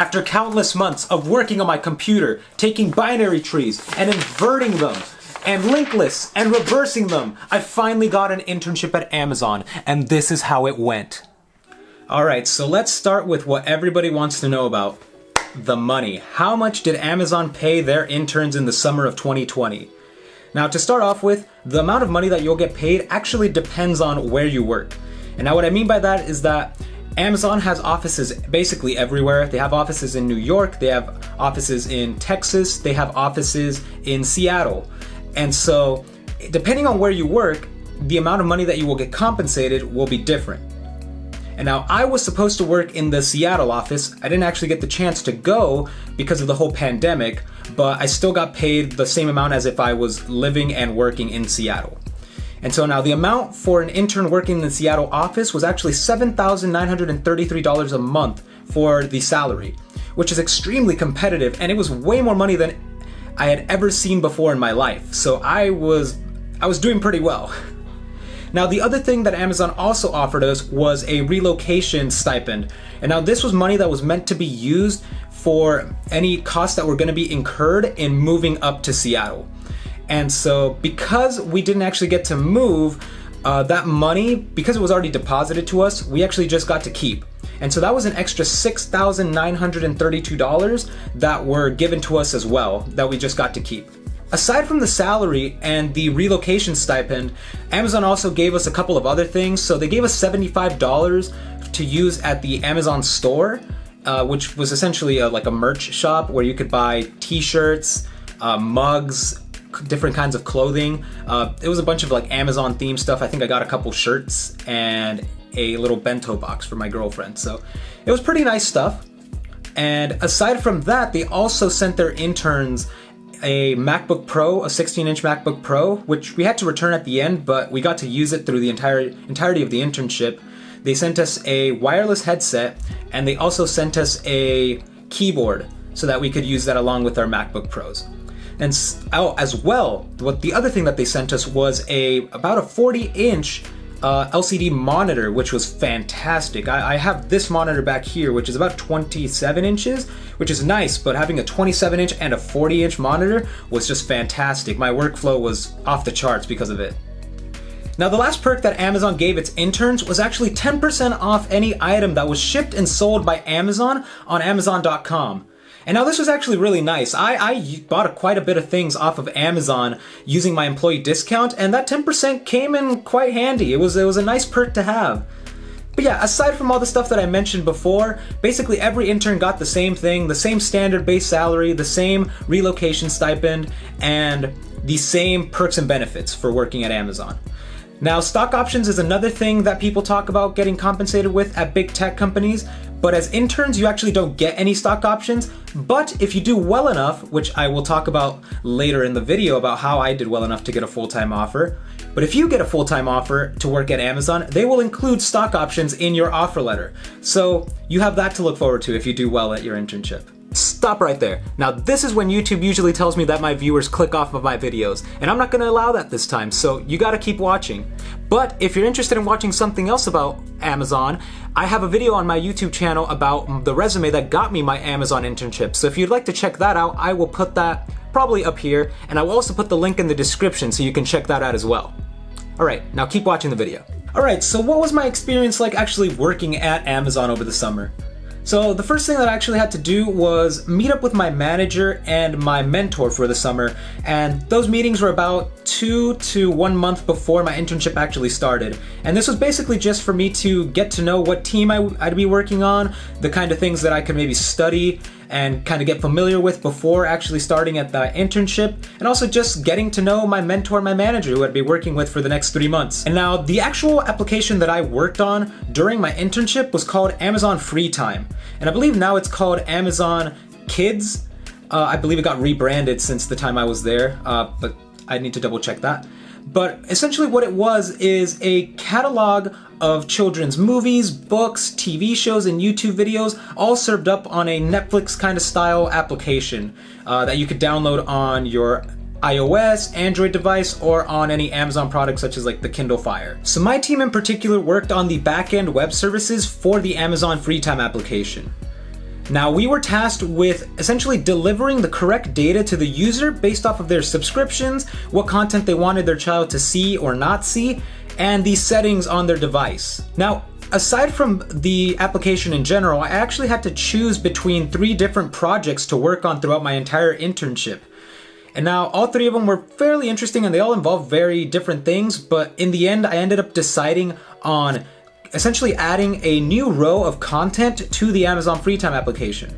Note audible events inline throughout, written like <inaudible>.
After countless months of working on my computer, taking binary trees and inverting them, and linked lists and reversing them, I finally got an internship at Amazon, and this is how it went. Alright, so let's start with what everybody wants to know about the money. How much did Amazon pay their interns in the summer of 2020? Now, to start off with, the amount of money that you'll get paid actually depends on where you work. And now, what I mean by that is that Amazon has offices basically everywhere. They have offices in New York, they have offices in Texas, they have offices in Seattle. And so, depending on where you work, the amount of money that you will get compensated will be different. And now I was supposed to work in the Seattle office. I didn't actually get the chance to go because of the whole pandemic, but I still got paid the same amount as if I was living and working in Seattle. And so now the amount for an intern working in the Seattle office was actually $7,933 a month for the salary, which is extremely competitive and it was way more money than I had ever seen before in my life. So I was I was doing pretty well. <laughs> Now, the other thing that Amazon also offered us was a relocation stipend. And now, this was money that was meant to be used for any costs that were going to be incurred in moving up to Seattle. And so, because we didn't actually get to move, uh, that money, because it was already deposited to us, we actually just got to keep. And so that was an extra $6,932 that were given to us as well that we just got to keep. Aside from the salary and the relocation stipend, Amazon also gave us a couple of other things. So they gave us $75 to use at the Amazon store, uh, which was essentially a, like a merch shop where you could buy t shirts, uh, mugs, different kinds of clothing. Uh, it was a bunch of like Amazon themed stuff. I think I got a couple shirts and a little bento box for my girlfriend. So it was pretty nice stuff. And aside from that, they also sent their interns a MacBook Pro, a 16 inch MacBook Pro, which we had to return at the end, but we got to use it through the entire entirety of the internship. They sent us a wireless headset and they also sent us a keyboard so that we could use that along with our MacBook Pros. And oh, as well, what the other thing that they sent us was a about a 40 inch uh, LCD monitor, which was fantastic. I, I, have this monitor back here, which is about 27 inches, which is nice, but having a 27 inch and a 40 inch monitor was just fantastic. My workflow was off the charts because of it. Now, the last perk that Amazon gave its interns was actually 10% off any item that was shipped and sold by Amazon on Amazon.com. And now this was actually really nice. I, I bought quite a bit of things off of Amazon using my employee discount, and that 10% came in quite handy. It was, it was a nice perk to have. But yeah, aside from all the stuff that I mentioned before, basically every intern got the same thing, the same standard base salary, the same relocation stipend, and the same perks and benefits for working at Amazon. Now, stock options is another thing that people talk about getting compensated with at big tech companies, but as interns, you actually don't get any stock options. But if you do well enough, which I will talk about later in the video about how I did well enough to get a full time offer, but if you get a full time offer to work at Amazon, they will include stock options in your offer letter. So you have that to look forward to if you do well at your internship. Stop right there. Now this is when YouTube usually tells me that my viewers click off of my videos, and I'm not gonna allow that this time, so you gotta keep watching. But if you're interested in watching something else about Amazon, I have a video on my YouTube channel about the resume that got me my Amazon internship. So if you'd like to check that out, I will put that probably up here, and I will also put the link in the description so you can check that out as well. Alright, now keep watching the video. Alright, so what was my experience like actually working at Amazon over the summer? So the first thing that I actually had to do was meet up with my manager and my mentor for the summer, and those meetings were about two to one month before my internship actually started. And this was basically just for me to get to know what team I, would be working on, the kind of things that I could maybe study, and kind of get familiar with before actually starting at the internship, and also just getting to know my mentor, my manager, who I'd be working with for the next three months. And now, the actual application that I worked on during my internship was called Amazon FreeTime, and I believe now it's called Amazon Kids. Uh, I believe it got rebranded since the time I was there, uh, but I need to double check that. But essentially, what it was is a catalog of children's movies, books, TV shows, and YouTube videos, all served up on a Netflix kind of style application uh, that you could download on your iOS, Android device, or on any Amazon product such as like the Kindle Fire. So my team in particular worked on the back-end web services for the Amazon FreeTime application. Now, we were tasked with essentially delivering the correct data to the user based off of their subscriptions, what content they wanted their child to see or not see, and the settings on their device. Now, aside from the application in general, I actually had to choose between three different projects to work on throughout my entire internship. And now all three of them were fairly interesting and they all involve very different things, but in the end, I ended up deciding on essentially adding a new row of content to the Amazon FreeTime application.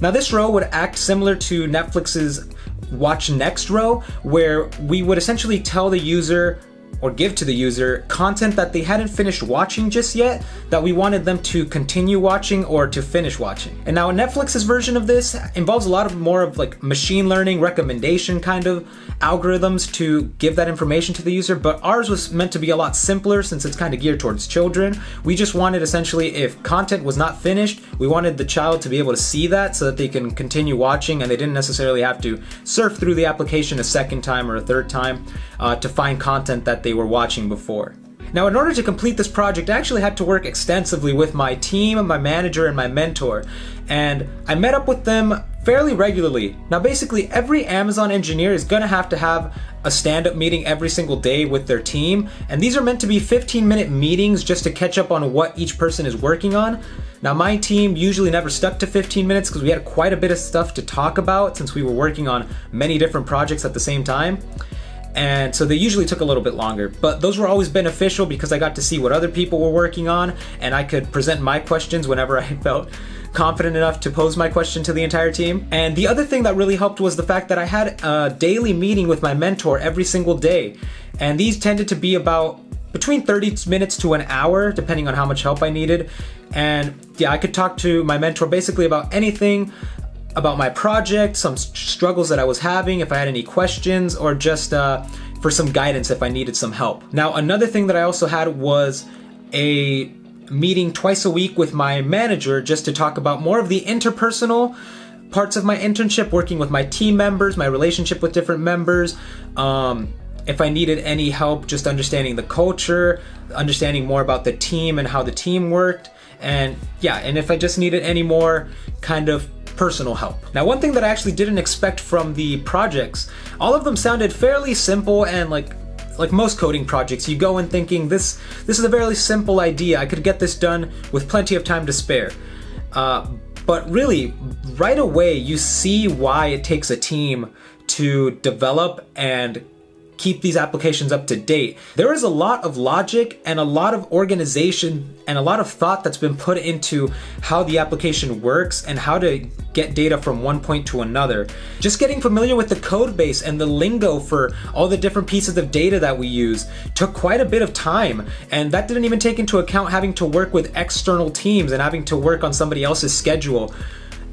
Now, this row would act similar to Netflix's Watch Next row, where we would essentially tell the user or give to the user content that they hadn't finished watching just yet that we wanted them to continue watching or to finish watching. And now Netflix's version of this involves a lot of more of like machine learning recommendation kind of algorithms to give that information to the user, but ours was meant to be a lot simpler since it's kind of geared towards children. We just wanted essentially if content was not finished, we wanted the child to be able to see that so that they can continue watching and they didn't necessarily have to surf through the application a second time or a third time uh, to find content that they were watching before. Now, in order to complete this project, I actually had to work extensively with my team, my manager, and my mentor. And I met up with them fairly regularly. Now, basically, every Amazon engineer is gonna have to have a stand up meeting every single day with their team. And these are meant to be 15 minute meetings just to catch up on what each person is working on. Now, my team usually never stuck to 15 minutes because we had quite a bit of stuff to talk about since we were working on many different projects at the same time and so they usually took a little bit longer. But those were always beneficial because I got to see what other people were working on, and I could present my questions whenever <laughs> I felt confident enough to pose my question to the entire team. And the other thing that really helped was the fact that I had a daily meeting with my mentor every single day, and these tended to be about between 30 minutes to an hour, depending on how much help I needed. And yeah, I could talk to my mentor basically about anything about my project, some struggles that I was having, if I had any questions, or just uh, for some guidance if I needed some help. Now, another thing that I also had was a meeting twice a week with my manager just to talk about more of the interpersonal parts of my internship, working with my team members, my relationship with different members. Um, if I needed any help just understanding the culture, understanding more about the team and how the team worked. And yeah, and if I just needed any more kind of personal help. Now, one thing that I actually didn't expect from the projects, all of them sounded fairly simple and like like most coding projects, you go in thinking this this is a very simple idea. I could get this done with plenty of time to spare. Uh, but really, right away, you see why it takes a team to develop and keep these applications up to date. There is a lot of logic and a lot of organization and a lot of thought that's been put into how the application works and how to get data from one point to another. Just getting familiar with the code base and the lingo for all the different pieces of data that we use took quite a bit of time. And that didn't even take into account having to work with external teams and having to work on somebody else's schedule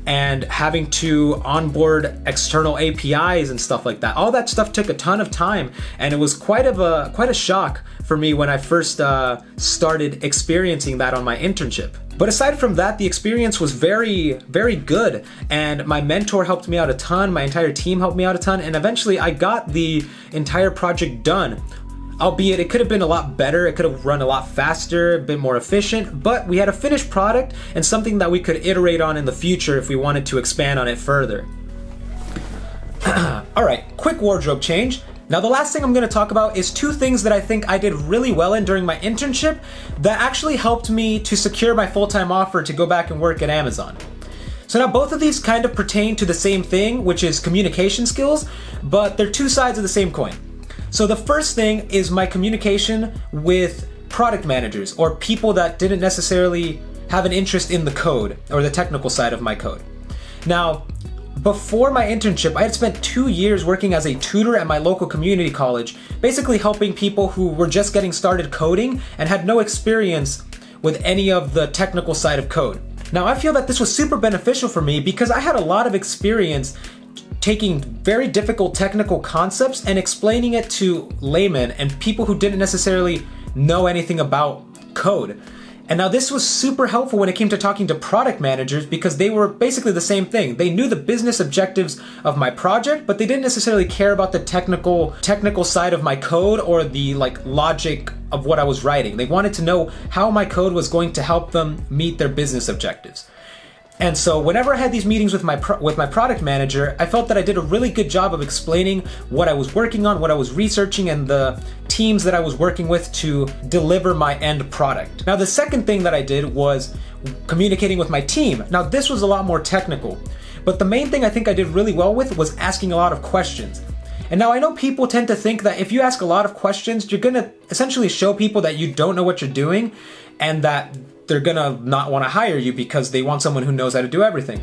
and having to onboard external APIs and stuff like that. All that stuff took a ton of time, and it was quite of a quite a shock for me when I first uh, started experiencing that on my internship. But aside from that, the experience was very, very good, and my mentor helped me out a ton. My entire team helped me out a ton, and eventually I got the entire project done albeit it could have been a lot better, it could have run a lot faster, been more efficient, but we had a finished product and something that we could iterate on in the future if we wanted to expand on it further. <clears throat> Alright, quick wardrobe change. Now, the last thing I'm going to talk about is two things that I think I did really well in during my internship that actually helped me to secure my full time offer to go back and work at Amazon. So, now both of these kind of pertain to the same thing, which is communication skills, but they're two sides of the same coin. So the first thing is my communication with product managers or people that didn't necessarily have an interest in the code or the technical side of my code. Now, before my internship, I had spent two years working as a tutor at my local community college, basically helping people who were just getting started coding and had no experience with any of the technical side of code. Now, I feel that this was super beneficial for me because I had a lot of experience taking very difficult technical concepts and explaining it to laymen and people who didn't necessarily know anything about code. And now this was super helpful when it came to talking to product managers because they were basically the same thing. They knew the business objectives of my project, but they didn't necessarily care about the technical technical side of my code or the like logic of what I was writing. They wanted to know how my code was going to help them meet their business objectives. And so whenever I had these meetings with my pro- with my product manager, I felt that I did a really good job of explaining what I was working on, what I was researching and the teams that I was working with to deliver my end product. Now the second thing that I did was communicating with my team. Now this was a lot more technical, but the main thing I think I did really well with was asking a lot of questions. And now I know people tend to think that if you ask a lot of questions, you're gonna essentially show people that you don't know what you're doing and that they're gonna not wanna hire you because they want someone who knows how to do everything.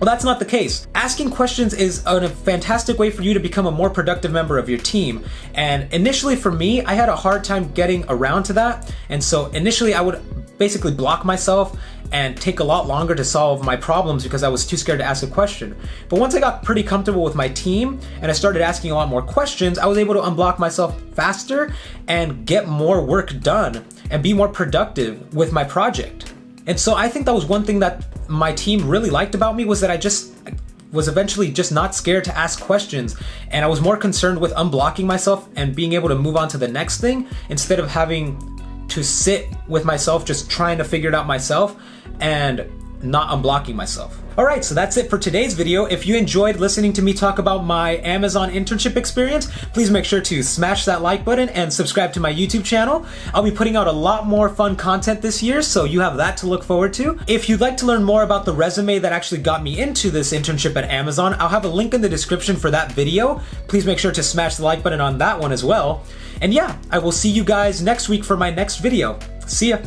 Well, that's not the case. Asking questions is a fantastic way for you to become a more productive member of your team. And initially for me, I had a hard time getting around to that. And so initially I would basically block myself and take a lot longer to solve my problems because I was too scared to ask a question. But once I got pretty comfortable with my team and I started asking a lot more questions, I was able to unblock myself faster and get more work done and be more productive with my project. And so I think that was one thing that my team really liked about me was that I just was eventually just not scared to ask questions and I was more concerned with unblocking myself and being able to move on to the next thing instead of having to sit with myself just trying to figure it out myself and not unblocking myself. Alright, so that's it for today's video. If you enjoyed listening to me talk about my Amazon internship experience, please make sure to smash that like button and subscribe to my YouTube channel. I'll be putting out a lot more fun content this year, so you have that to look forward to. If you'd like to learn more about the resume that actually got me into this internship at Amazon, I'll have a link in the description for that video. Please make sure to smash the like button on that one as well. And yeah, I will see you guys next week for my next video. See ya!